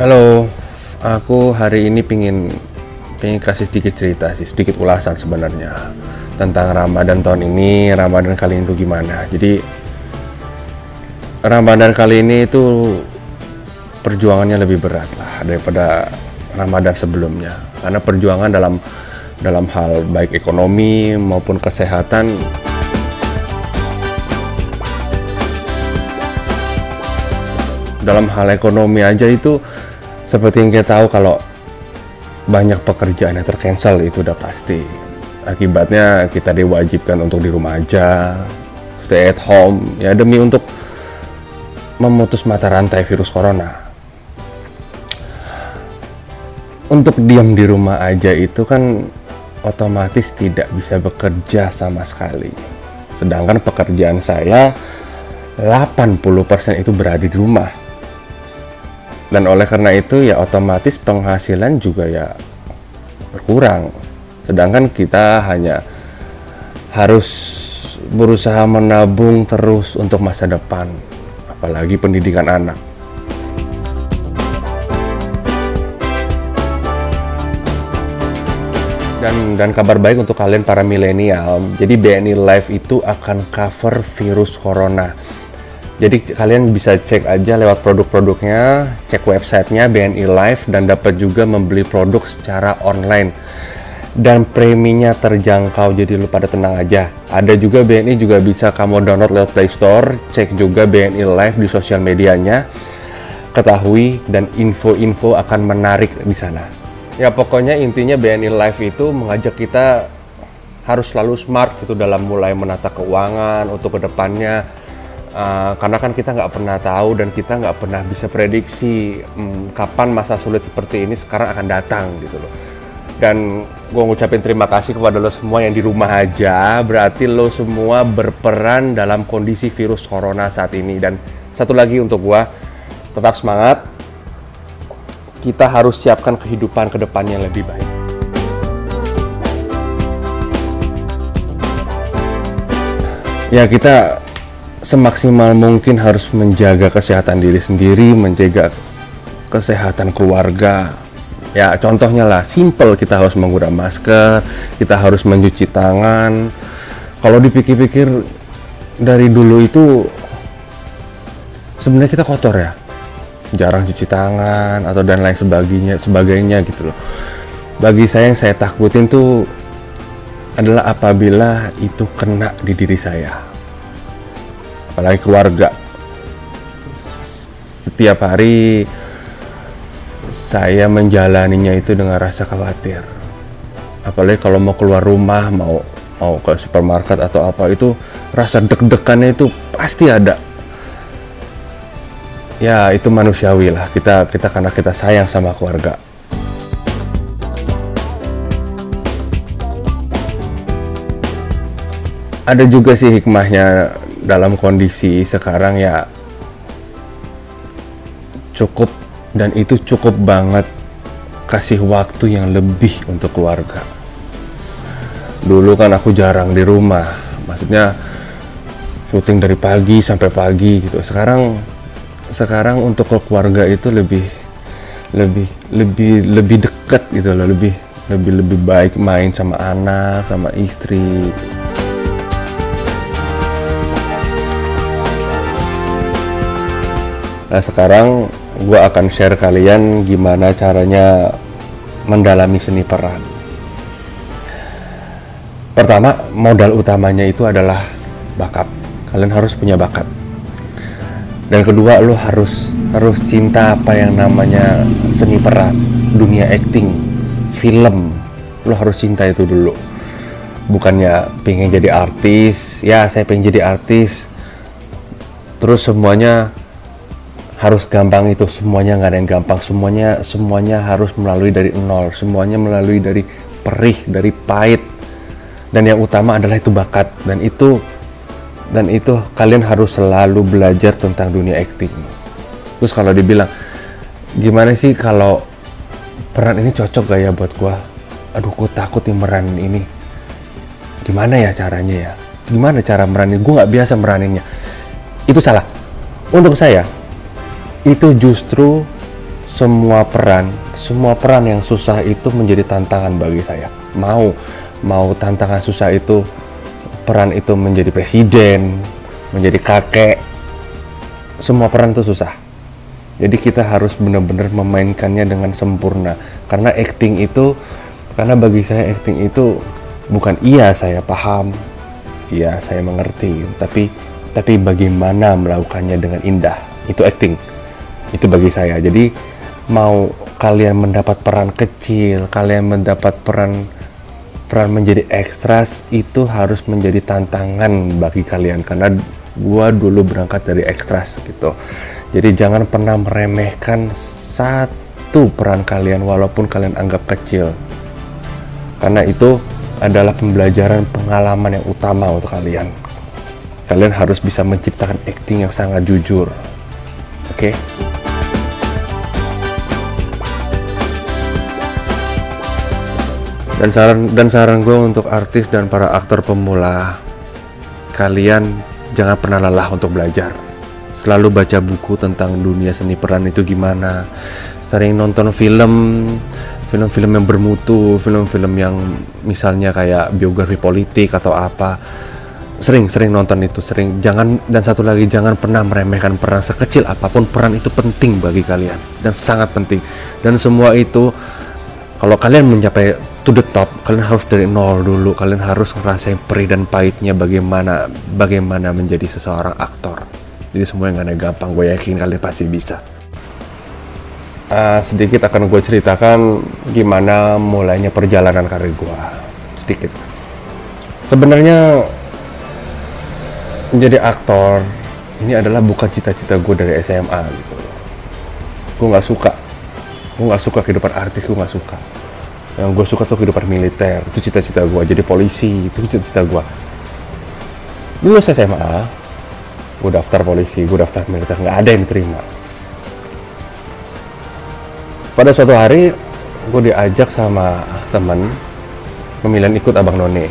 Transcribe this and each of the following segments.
Halo, aku hari ini pingin pingin kasih sedikit cerita sih, sedikit ulasan sebenarnya tentang Ramadan tahun ini, Ramadan kali ini itu gimana. Jadi Ramadan kali ini itu perjuangannya lebih berat lah daripada Ramadan sebelumnya. Karena perjuangan dalam dalam hal baik ekonomi maupun kesehatan dalam hal ekonomi aja itu seperti yang kita tahu kalau banyak pekerjaan yang tercancel itu udah pasti. Akibatnya kita diwajibkan untuk di rumah aja stay at home ya demi untuk memutus mata rantai virus corona. Untuk diam di rumah aja itu kan otomatis tidak bisa bekerja sama sekali. Sedangkan pekerjaan saya 80% itu berada di rumah dan oleh karena itu ya otomatis penghasilan juga ya berkurang. Sedangkan kita hanya harus berusaha menabung terus untuk masa depan apalagi pendidikan anak. Dan dan kabar baik untuk kalian para milenial jadi BNI Live itu akan cover virus corona jadi kalian bisa cek aja lewat produk-produknya, cek websitenya BNI Live dan dapat juga membeli produk secara online. Dan preminya terjangkau, jadi lu pada tenang aja. Ada juga BNI juga bisa kamu download lewat Play Store, cek juga BNI Live di sosial medianya. Ketahui dan info-info akan menarik di sana. Ya pokoknya intinya BNI Live itu mengajak kita harus selalu smart itu dalam mulai menata keuangan untuk ke depannya Uh, karena kan kita nggak pernah tahu dan kita nggak pernah bisa prediksi um, kapan masa sulit seperti ini sekarang akan datang gitu loh. Dan gue ngucapin terima kasih kepada lo semua yang di rumah aja. Berarti lo semua berperan dalam kondisi virus corona saat ini. Dan satu lagi untuk gue, tetap semangat. Kita harus siapkan kehidupan ke depannya yang lebih baik. Ya kita semaksimal mungkin harus menjaga kesehatan diri sendiri, menjaga kesehatan keluarga. Ya, contohnya lah, simple kita harus menggunakan masker, kita harus mencuci tangan. Kalau dipikir-pikir dari dulu itu sebenarnya kita kotor ya. Jarang cuci tangan atau dan lain sebagainya, sebagainya gitu loh. Bagi saya yang saya takutin tuh adalah apabila itu kena di diri saya apalagi keluarga. Setiap hari saya menjalaninya itu dengan rasa khawatir. Apalagi kalau mau keluar rumah mau mau ke supermarket atau apa itu rasa deg-degannya itu pasti ada. Ya itu manusiawi lah. Kita kita karena kita sayang sama keluarga. Ada juga sih hikmahnya dalam kondisi sekarang ya cukup dan itu cukup banget kasih waktu yang lebih untuk keluarga. Dulu kan aku jarang di rumah, maksudnya syuting dari pagi sampai pagi gitu. Sekarang sekarang untuk keluarga itu lebih lebih lebih lebih dekat gitu loh, lebih lebih lebih baik main sama anak, sama istri. Nah sekarang gue akan share kalian gimana caranya mendalami seni peran. Pertama, modal utamanya itu adalah bakat. Kalian harus punya bakat. Dan kedua, lo harus harus cinta apa yang namanya seni peran, dunia acting, film. Lo harus cinta itu dulu. Bukannya pengen jadi artis, ya saya pengen jadi artis. Terus semuanya harus gampang itu. Semuanya nggak ada yang gampang. Semuanya semuanya harus melalui dari nol. Semuanya melalui dari perih dari pahit. Dan yang utama adalah itu bakat. Dan itu dan itu kalian harus selalu belajar tentang dunia acting. Terus kalau dibilang gimana sih kalau peran ini cocok gak ya buat gua? Aduh gua takut nih meran ini. Gimana ya caranya ya? Gimana cara meranin? Gua nggak biasa meraninnya. Itu salah. Untuk saya itu justru semua peran semua peran yang susah itu menjadi tantangan bagi saya. Mau mau tantangan susah itu peran itu menjadi presiden menjadi kakek semua peran itu susah. Jadi kita harus benar-benar memainkannya dengan sempurna. Karena acting itu karena bagi saya acting itu bukan iya saya paham iya saya mengerti tapi tapi bagaimana melakukannya dengan indah. Itu acting itu bagi saya jadi mau kalian mendapat peran kecil kalian mendapat peran peran menjadi ekstras itu harus menjadi tantangan bagi kalian karena gua dulu berangkat dari ekstras gitu jadi jangan pernah meremehkan satu peran kalian walaupun kalian anggap kecil karena itu adalah pembelajaran pengalaman yang utama untuk kalian. Kalian harus bisa menciptakan acting yang sangat jujur. Oke? Okay? Dan saran dan saran gue untuk artis dan para aktor pemula, kalian jangan pernah lelah untuk belajar. Selalu baca buku tentang dunia seni peran itu gimana. Sering nonton film film-film yang bermutu, film-film yang misalnya kayak biografi politik atau apa. Sering-sering nonton itu, sering. Jangan dan satu lagi jangan pernah meremehkan peran sekecil apa pun peran itu penting bagi kalian dan sangat penting. Dan semua itu kalau kalian mencapai to the top, kalian harus dari nol dulu. Kalian harus ngerasain perih dan pahitnya bagaimana bagaimana menjadi seseorang aktor. Jadi semua yang gak gampang, gue yakin kalian pasti bisa. Uh, sedikit akan gue ceritakan gimana mulainya perjalanan karir gue sedikit. Sebenarnya menjadi aktor ini adalah bukan cita-cita gue dari SMA gitu. Gue nggak suka. Gue nggak suka kehidupan artis gue nggak suka yang gue suka tuh kehidupan militer. Itu cita-cita gue jadi polisi. Itu cita-cita gue dulu SMA gue daftar polisi gue daftar militer. Nggak ada yang diterima. Pada suatu hari gue diajak sama temen pemilihan ikut abang none.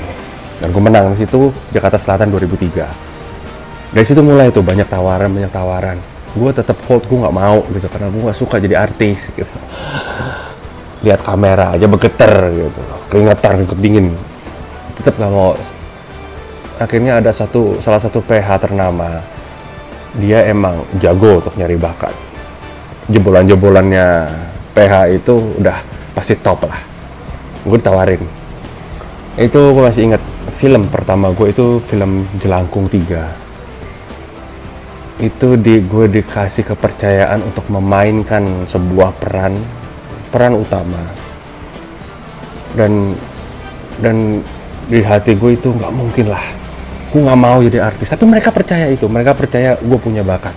Dan gue menang di situ Jakarta Selatan 2003 dari situ mulai tuh banyak tawaran banyak tawaran. Gue tetap hold gue nggak mau gitu. Karena gue nggak suka jadi artis gitu lihat kamera aja bergetar gitu. Keringetan keringet dingin. Tetap nggak mau. Akhirnya ada satu salah satu PH ternama. Dia emang jago untuk nyari bakat. Jebolan-jebolannya PH itu udah pasti top lah. Gue ditawarin. Itu gue masih ingat film pertama gue itu film Jelangkung 3 itu di gue dikasih kepercayaan untuk memainkan sebuah peran peran utama. Dan dan di hati gue itu nggak mungkin lah. Gue nggak mau jadi artis. Tapi mereka percaya itu. Mereka percaya gue punya bakat.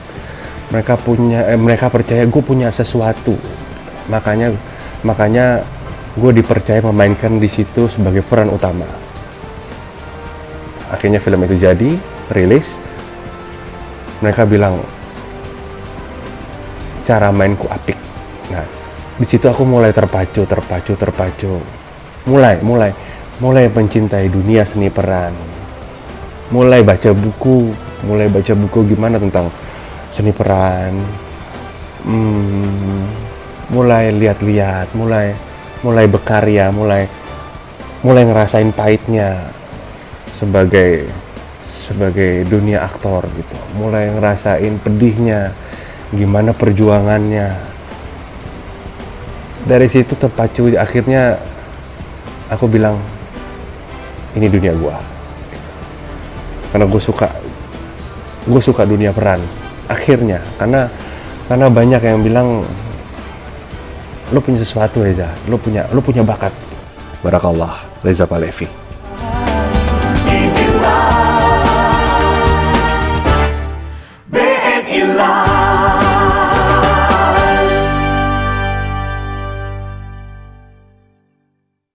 Mereka punya eh, mereka percaya gue punya sesuatu. Makanya makanya gue dipercaya memainkan di situ sebagai peran utama. Akhirnya film itu jadi rilis. Mereka bilang cara mainku apik. Nah di situ aku mulai terpacu terpacu terpacu mulai mulai mulai mencintai dunia seni peran mulai baca buku mulai baca buku gimana tentang seni peran hmm, mulai lihat-lihat, mulai mulai berkarya, mulai mulai ngerasain pahitnya sebagai sebagai dunia aktor gitu. Mulai ngerasain pedihnya, gimana perjuangannya. Dari situ terpacu akhirnya aku bilang ini dunia gua. Karena gue suka gue suka dunia peran. Akhirnya karena karena banyak yang bilang lo punya sesuatu Reza lo punya lo punya bakat barakallah Reza Palevi